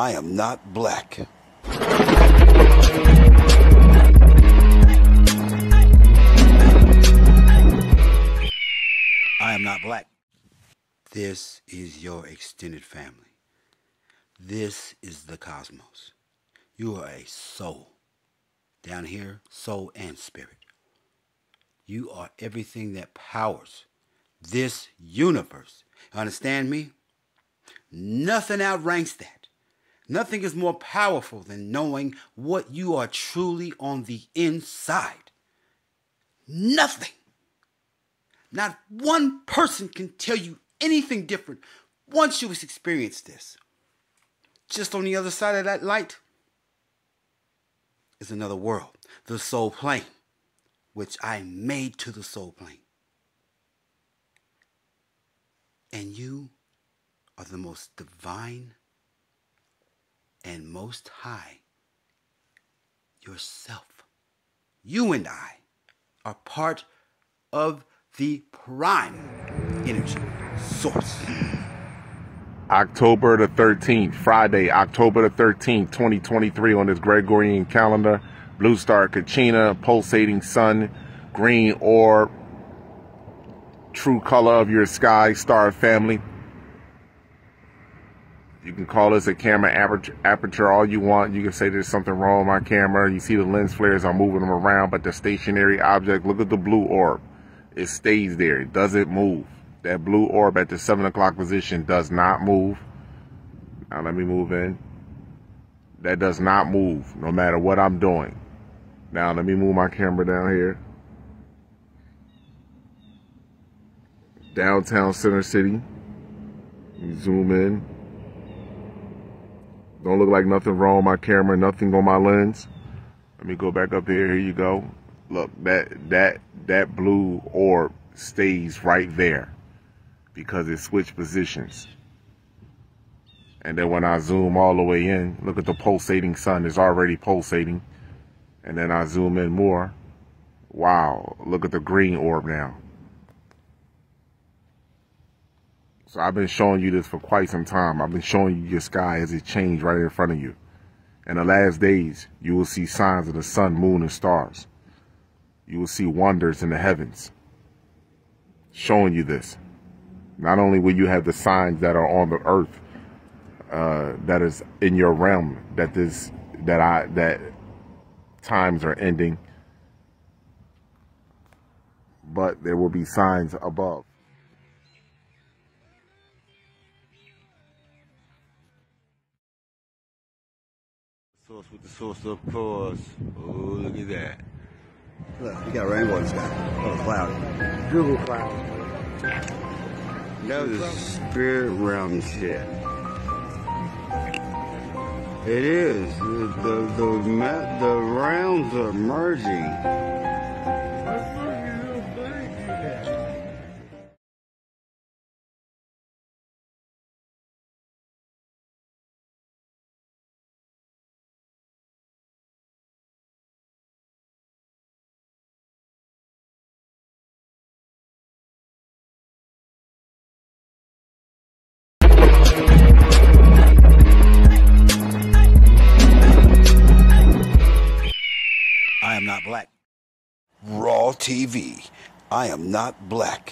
I am not black. I am not black. This is your extended family. This is the cosmos. You are a soul. Down here, soul and spirit. You are everything that powers this universe. Understand me? Nothing outranks that. Nothing is more powerful than knowing what you are truly on the inside. Nothing. Not one person can tell you anything different once you experience this. Just on the other side of that light is another world, the soul plane, which I made to the soul plane. And you are the most divine and most high yourself. You and I are part of the prime energy source. October the 13th, Friday, October the 13th, 2023, on this Gregorian calendar. Blue star Kachina, pulsating sun, green orb, true color of your sky, star family. You can call this a camera aperture, aperture all you want. You can say there's something wrong with my camera. You see the lens flares, I'm moving them around, but the stationary object, look at the blue orb. It stays there. It doesn't move. That blue orb at the 7 o'clock position does not move. Now let me move in. That does not move no matter what I'm doing. Now let me move my camera down here. Downtown Center City. Zoom in. Don't look like nothing wrong with my camera, nothing on my lens. Let me go back up here. Here you go. Look, that that that blue orb stays right there because it switched positions. And then when I zoom all the way in, look at the pulsating sun. It's already pulsating. And then I zoom in more. Wow, look at the green orb now. So I've been showing you this for quite some time. I've been showing you your sky as it changed right in front of you. In the last days, you will see signs of the sun, moon, and stars. You will see wonders in the heavens. Showing you this. Not only will you have the signs that are on the earth, uh, that is in your realm, that this, that I, that times are ending, but there will be signs above. Source with the source of cause. Oh, look at that. Look, you got a rainbow in the sky. Oh, cloudy. Google Cloud. That was spirit realm shit. It is. The the the, the realms are merging. Ra TV. I am not black.